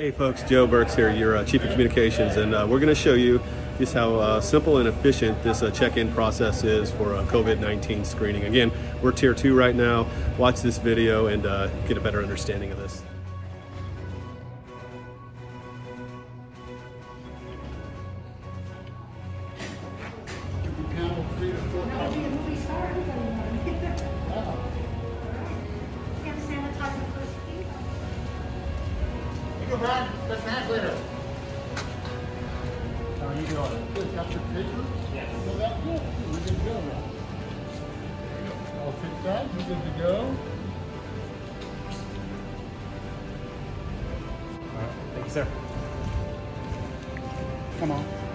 Hey folks, Joe Burks here, your uh, Chief of Communications, and uh, we're going to show you just how uh, simple and efficient this uh, check-in process is for uh, COVID-19 screening. Again, we're tier two right now. Watch this video and uh, get a better understanding of this. Panel three to four. You go back, that's. How are you doing? Good, got your paper? Yes. So that's good, we're good to go now. There you go. All fixed that, we're good to go. Thank you, sir. Come on.